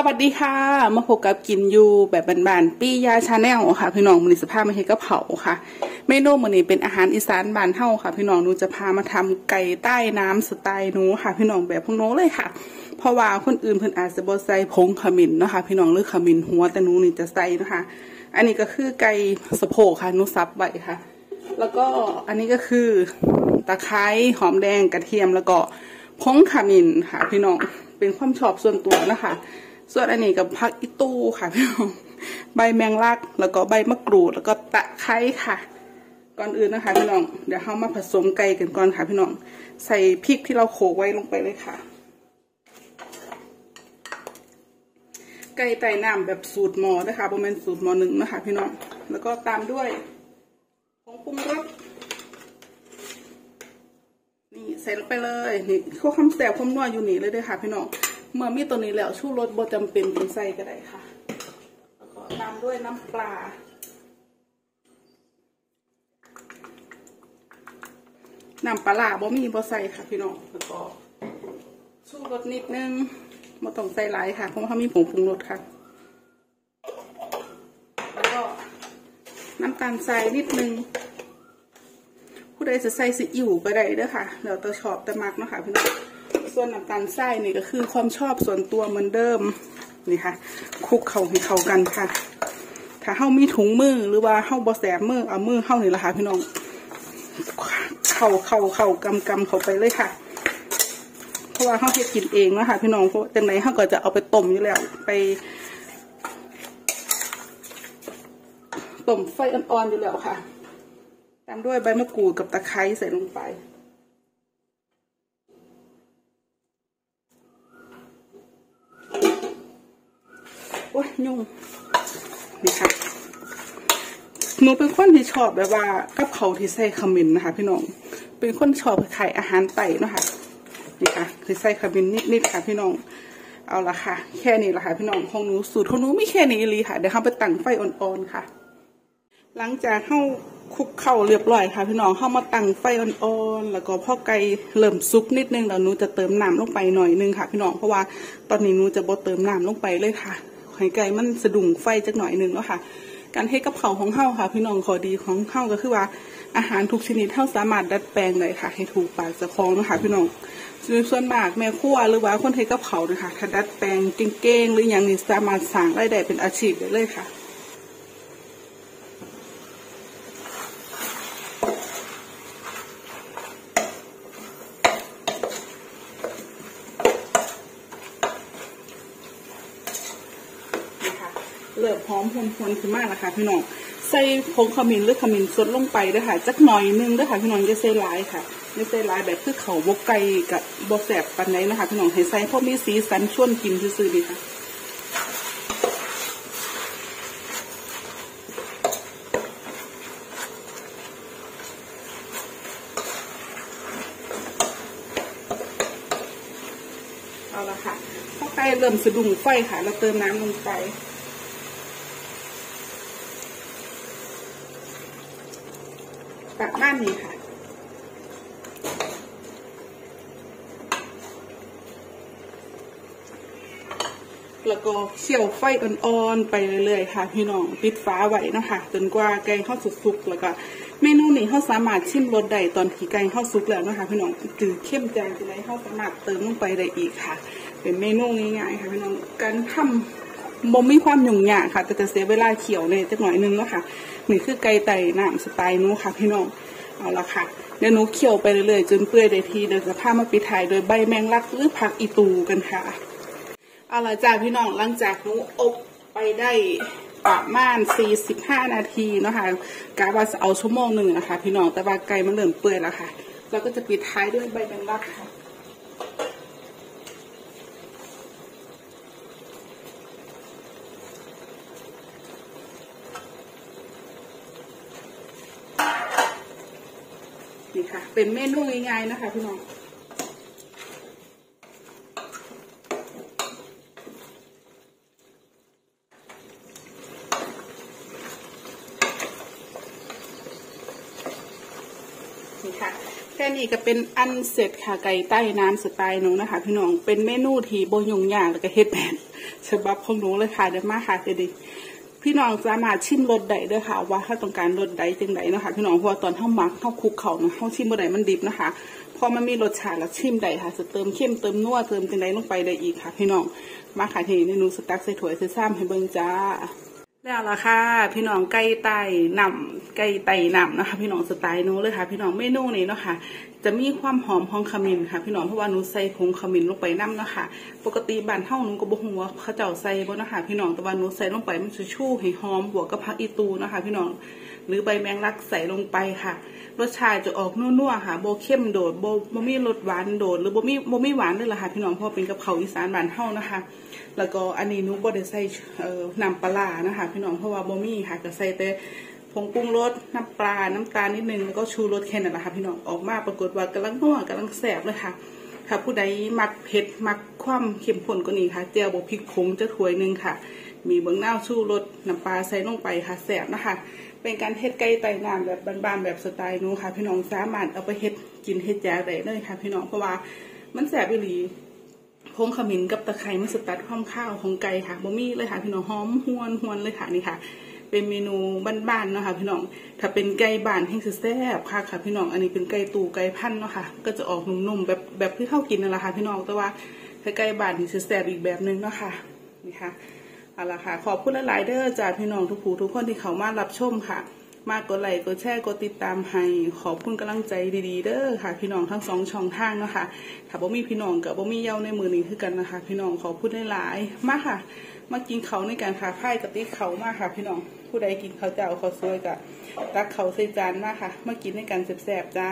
สวัสดีค่ะ มาพบกับกินอยู่แบบบ้านๆปี้ยา channel ค่ะ พี่น้องมื้อนี้สิพามาเฮ็ดกับข้าวค่ะ เมนูมื้อนี้เป็นอาหารอีสานบ้านเฮาค่ะ พี่น้องหนูจะพามาทำไก่ใต้น้ำสไตล์หนูค่ะ พี่น้องแบบพวกโน้เลยค่ะ เพราะว่าคนอื่นเพิ่นอาจจะบ่ใส่ผงขมิ้นเนาะค่ะพี่น้องหรือขมิ้นหัวแต่หนูนี่จะใส่นะคะ อันนี้ก็คือไก่สะโพกค่ะหนูสับไว้ค่ะ แล้วก็อันนี้ก็คือตะไคร้หอมแดงกระเทียมแล้วก็ผงขมิ้นค่ะ พี่น้องเป็นความชอบส่วนตัวนะคะ ส่วนอันนี้กับพักอีตู้ค่ะพี่น้องใบแมงลัก แล้วก็ใบมะกรูด แล้วก็ตะไคร้ค่ะ ก่อนอื่นนะคะพี่น้อง เดี๋ยวเรามาผสมไก่กันก่อนค่ะพี่น้อง ใส่พริกที่เราโขลกไว้ลงไปเลยค่ะ ไก่ไต่น้ำแบบสูตรหมอนะคะประมาณสูตรหมอหนึ่งนะคะพี่น้อง แล้วก็ตามด้วยผงปรุงรส นี่ใส่ลงไปเลย นี่ข้าวคำแสบความนัวอยู่นี่เลยด้อค่ะพี่น้อง เมื่อมีตัวนี้แล้วชูรสบ่จำเป็นต้องใส่ก็ได้ค่ะ แล้วก็ตามด้วยน้ำปลาน้ำปลาบ่มีบ่ใส่ค่ะพี่น้องแล้วก็ชูรสนิดนึงบ่ต้องใส่หลายค่ะ เพราะว่าเขามีผงปรุงรสค่ะ แล้วก็น้ำตาลทรายนิดนึงผู้ใดจะใส่ซีอิ๊วก็ได้เด้อค่ะเดี๋ยวตัวชอบแต่มักเนาะค่ะพี่น้อง ส่วนน้ำตาลทรายนี่ก็คือความชอบส่วนตัวเหมือนเดิมนี่ค่ะคลุกเข้าให้เข้ากันค่ะ ถ้าเฮามีถุงมือหรือว่าเฮาบ่แสบมือเอามือเฮานี่แหละค่ะพี่น้องเข้าเข้าเข้ากำกำเข้าไปเลยค่ะ เพราะว่าเฮาเฮ็ดกินเองนะคะพี่น้องเพราะจังไหนเฮาก็จะเอาไปต้มอยู่แล้วไปต้มไฟอ่อนๆอยู่แล้วค่ะ ตามด้วยใบมะกรูดกับตะไคร้ใส่ลงไป อ้ยยุ่งนี่ค่ะหนูเป็นคนที่ชอบแบบว่ากับเขาที่ใส่ขมิ้นนะคะ พี่น้อง เป็นคนชอบขายอาหารไต่นะคะนี่ค่ะที่ใส่ขมิ้นนิดๆค่ะ พี่น้อง เอาละค่ะ แค่นี้ละค่ะ พี่น้องของหนูสูตรของหนูไม่แค่นี้เลยค่ะเดี๋ยวเขาไปตั้งไฟอ่อนๆค่ะ หลังจากเข้าคลุกเข้าเรียบร้อยค่ะ พี่น้องเข้ามาตั้งไฟอ่อนๆแล้วก็พ่อไก่เริ่มสุกนิดนึงแล้วหนูจะเติมน้ำลงไปหน่อยนึงค่ะ พี่น้องเพราะว่าตอนนี้หนูจะบ่เติมน้ำลงไปเลยค่ะ ให้ไก่มันสะดุ้งไฟจักหน่อยหนึ่งแล้วค่ะ การให้กับเขาของเฮาค่ะ พี่น้องขอดีของเฮาก็คือว่าอาหารทุกชนิดเฮาสามารถดัดแปลงได้ค่ะ ให้ถูกปากเจ้าของนะคะพี่น้องส่วนมากแม่ครัวหรือว่าคนเฮ็ดกับเขานะคะถ้าดัดแปลงเก่งๆหรืออย่างนี้สามารถสร้างรายได้เป็นอาชีพได้เลยค่ะ นี่ค่ะ เลือบหอมพนพนขึ้นมากแล้วค่ะพี่น้องใส่ผงขมิ้นหรือขมิ้นสดลงไปด้วยค่ะจักหน่อยนึงด้วยค่ะพี่น้องจะใส่ลายค่ะไม่ใส่ลายแบบคือเขาบกไก่กับบกแสบปันไหนนะคะพี่น้องให้ใส่เพราะมีสีสันชวนกินซื่อๆดีค่ะเอาละค่ะพอไก่เริ่มสะดุ้งไฟค่ะ เราเติมน้ำลงไป ตักด้านนี้ค่ะ แล้วก็เคี่ยวไฟอ่อนๆไปเรื่อยๆค่ะ พี่น้องปิดฟ้าไว้นะคะจนกว่าไก่ข้าสุกๆแล้วก็เมนูนี้เขาสามารถชิมรสได้ตอนที่ไก่เข้าสุกแล้วนะคะ พี่น้องจืดเข้มจางจะไรเขาสามารถเติมลงไปได้อีกค่ะ เป็นเมนูง่ายๆค่ะพี่น้องการทำ บ่มีความยุ่งยากค่ะ แต่จะเสียเวลาเคี่ยวในจักหน่อยนึงเนาะค่ะนี่คือไก่ไต่น้ำสไตล์นู้ค่ะพี่น้องเอาละค่ะเดี๋ยวหนูเคี่ยวไปเรื่อยๆจนเปื่อยได้ทีเดี๋ยวจะพามาปิดท้ายโดยใบแมงลักหรือผักอีตูกันค่ะเอาละจ้าพี่น้องหลังจากหนูอบไปได้ประมาณ 45 นาทีเนาะคะกะว่าจะเอาชั่วโมงหนึ่งนะคะ พี่น้องแต่ว่าไก่มันเริ่มเปื่อยแล้วค่ะ เราก็จะปิดท้ายด้วยใบแมงลักค่ะี่ค่ะ เป็นเมนูง่ายๆนะคะพี่น้องนี่ค่ะแค่นี้ก็เป็นอันเสร็จค่ะไก่ใต้น้ำสไตล์หนูนะคะ พี่น้องเป็นเมนูที่โบยุงยากแล้วก็เฮ็ดแบบฉบับของหนูเลยค่ะเดี๋ยวมาค่ะเดี๋ยวดิ พี่น้องสามารถชิมรสใดด้วยค่ะ ว่าถ้าต้องการรสใดจังใดนะคะพี่น้องเพราะว่าตอนเท่ามักเท่าคุกเขาเนาะเท่าชิมเมื่อใดมันดิบนะคะพอมันมีรสชาติแล้วชิมใดค่ะจะเติมเข้มเติมนัวเติมจังใดลงไปได้อีกค่ะ พี่น้องมาค่ะทีนี้หนูสตักใส่ถ้วยใส่ซ้ำให้เบิ่งจ้า แล้วล่ะค่ะ พี่น้องไก่ไต่นำไก่ไต่นำนะคะ พี่น้องสไตล์นูเลยค่ะ พี่น้องเมนูนี้เนาะค่ะ จะมีความหอมของขมิ้นค่ะ พี่น้องเพราะว่าหนูใส่ผงขมิ้นลงไปน้ำเนาะค่ะ ปกติบ้านเฮาหนูก็บ่ฮู้ว่าเขาเจ้าใส่บ่เนาะค่ะ พี่น้องแต่ว่าหนูใส่ลงไปมันจะชู่ให้หอมบวกกับผักอีตูเนาะค่ะ พี่น้อง หรือใบแมงลักใส่ลงไปค่ะ รสชาติจะออกนัวๆค่ะโบเข้มโดดโบบ่มีรสหวานโดด หรือโบมีโบมีหวานเลยล่ะค่ะพี่น้องเพราะเป็นกับเขาอีสานบ้านเฮานะคะ แล้วก็อันนี้หนูบ่ได้ใส่เอ่อน้ำปลานะคะ พี่น้องเพราะว่าโบมีค่ะก็ใส่แต่ผงปรุงรสน้ำปลา น้ำตาลนิดนึงแล้วก็ชูรสแค่นั้นแหละค่ะพี่น้องออกมาปรากฏว่ากำลังนัวกำลังแซ่บเลยค่ะค่ะผู้ใดมักเผ็ดมักความเข้มข้นกว่านี้ค่ะเจียวบพริกผงจะถ้วยหนึงค่ะ มีเบื้องหน้าชูรสน้ำปลาใส่ลงไปค่ะแซ่บนะคะ เป็นการเฮ็ดไก่ไต่น้ำแบบบานๆแบบสไตล์นู้ค่ะ พี่น้องสามารถเอาไปเฮ็ดกินเฮ็ดแจ่ได้เลยค่ะ พี่น้องเพราะว่ามันแซบอีหลีพงขมิ้นกับตะไคร้มันสตัดความข้าวของไก่ค่ะบะมี่เลยค่ะ พี่น้องหอมหวนหวนเลยค่ะนี่ค่ะ เป็นเมนูบ้านๆเนาะค่ะ พี่น้องถ้าเป็นไก่บ้านแห้งแซ่บค่ะค่ะ พี่น้องอันนี้เป็นไก่ตูไก่พันเนาะค่ะ ก็จะออกนุ่มๆแบบแบบที่เข้ากินนั่นแหละค่ะ พี่น้องแต่ว่าถ้าไก่บ้านที่แซ่บอีกแบบนึงเนาะค่ะนี่ค่ะ เอาละค่ะ ขอบคุณหลาย ๆ เด้อจากพี่น้องทุกผู้ทุกคนที่เขามารับชมค่ะ มากกดไลค์กดแชร์กดติดตามให้ ขอบคุณกำลังใจดี ๆ เด้อค่ะ พี่น้องทั้งสองช่องทางเนาะค่ะถ้าบ่มีพี่น้องกับบ่มีเย้าในมือนี้คือกันนะคะ พี่น้องขอพูดได้หลาย ๆ มาค่ะ มากินเขาในการขาพ่กับติ๊กเขามากค่ะ พี่น้องผู้ใดกินเข้าวเจ้าข้าวซวยกับตักเขาใส่จานมากค่ะ มากินในการแซ่บๆจ้า